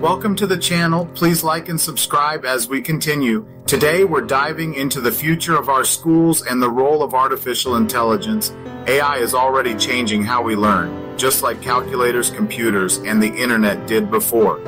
Welcome to the channel. Please like and subscribe as we continue. Today we're diving into the future of our schools and the role of artificial intelligence. AI is already changing how we learn, just like calculators, computers, and the internet did before.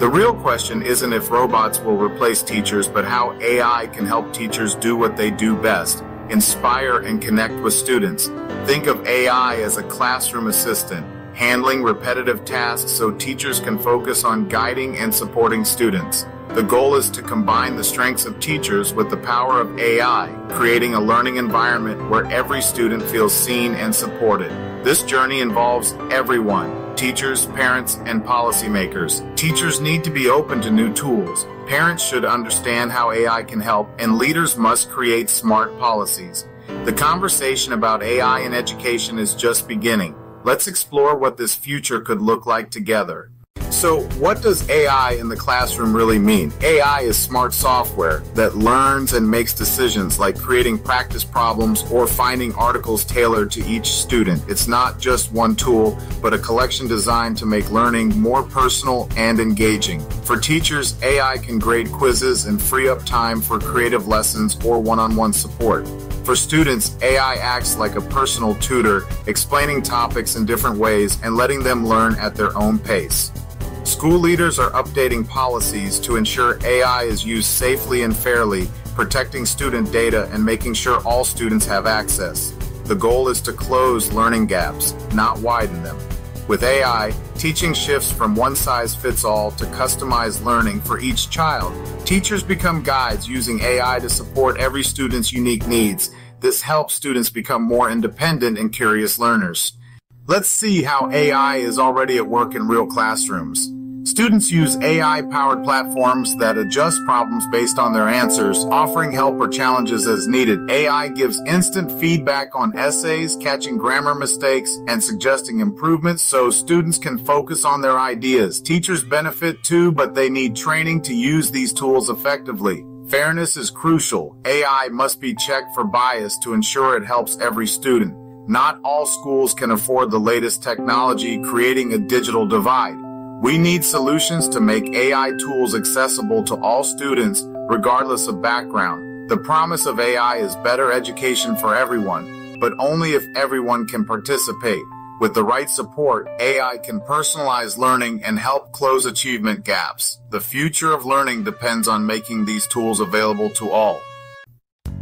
The real question isn't if robots will replace teachers, but how AI can help teachers do what they do best inspire and connect with students. Think of AI as a classroom assistant, handling repetitive tasks so teachers can focus on guiding and supporting students. The goal is to combine the strengths of teachers with the power of AI, creating a learning environment where every student feels seen and supported. This journey involves everyone teachers, parents, and policymakers. Teachers need to be open to new tools. Parents should understand how AI can help, and leaders must create smart policies. The conversation about AI in education is just beginning. Let's explore what this future could look like together. So, what does AI in the classroom really mean? AI is smart software that learns and makes decisions like creating practice problems or finding articles tailored to each student. It's not just one tool, but a collection designed to make learning more personal and engaging. For teachers, AI can grade quizzes and free up time for creative lessons or one on one support. For students, AI acts like a personal tutor, explaining topics in different ways and letting them learn at their own pace. School leaders are updating policies to ensure AI is used safely and fairly, protecting student data and making sure all students have access. The goal is to close learning gaps, not widen them. With AI, teaching shifts from one size fits all to customized learning for each child. Teachers become guides using AI to support every student's unique needs. This helps students become more independent and curious learners. Let's see how AI is already at work in real classrooms. Students use AI powered platforms that adjust problems based on their answers, offering help or challenges as needed. AI gives instant feedback on essays, catching grammar mistakes, and suggesting improvements so students can focus on their ideas. Teachers benefit too, but they need training to use these tools effectively. Fairness is crucial. AI must be checked for bias to ensure it helps every student. Not all schools can afford the latest technology, creating a digital divide. We need solutions to make AI tools accessible to all students, regardless of background. The promise of AI is better education for everyone, but only if everyone can participate. With the right support, AI can personalize learning and help close achievement gaps. The future of learning depends on making these tools available to all.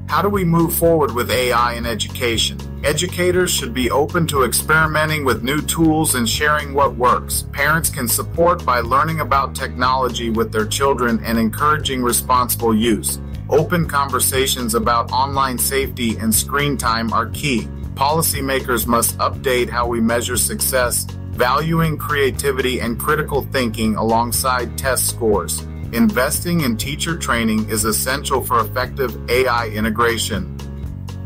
How do we move forward with AI in education? Educators should be open to experimenting with new tools and sharing what works. Parents can support by learning about technology with their children and encouraging responsible use. Open conversations about online safety and screen time are key. Policymakers must update how we measure success, valuing creativity and critical thinking alongside test scores. Investing in teacher training is essential for effective AI integration.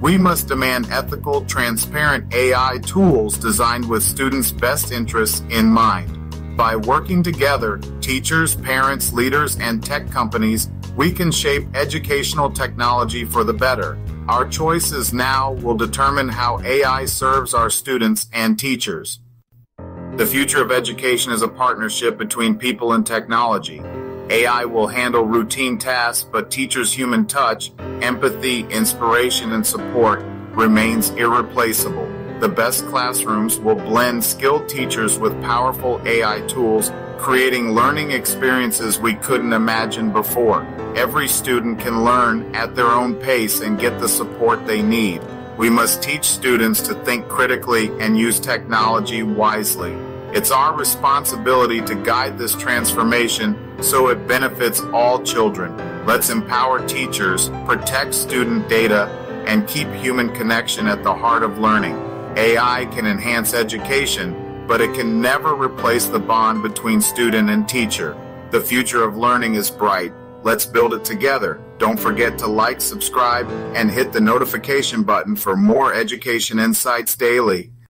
We must demand ethical, transparent AI tools designed with students' best interests in mind. By working together, teachers, parents, leaders, and tech companies, we can shape educational technology for the better. Our choices now will determine how AI serves our students and teachers. The future of education is a partnership between people and technology. AI will handle routine tasks, but teachers' human touch, empathy, inspiration, and support remains irreplaceable. The best classrooms will blend skilled teachers with powerful AI tools, creating learning experiences we couldn't imagine before. Every student can learn at their own pace and get the support they need. We must teach students to think critically and use technology wisely. It's our responsibility to guide this transformation so it benefits all children. Let's empower teachers, protect student data, and keep human connection at the heart of learning. AI can enhance education, but it can never replace the bond between student and teacher. The future of learning is bright. Let's build it together. Don't forget to like, subscribe, and hit the notification button for more education insights daily.